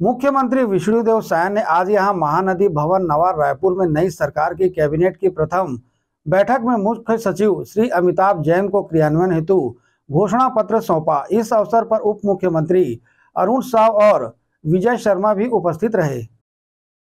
मुख्यमंत्री विष्णुदेव साय ने आज यहाँ महानदी भवन नवा रायपुर में नई सरकार की कैबिनेट की प्रथम बैठक में मुख्य सचिव श्री अमिताभ जैन को क्रियान्वयन हेतु घोषणा पत्र सौंपा। इस अवसर पर उप मुख्यमंत्री अरुण साव और विजय शर्मा भी उपस्थित रहे।